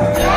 Yeah.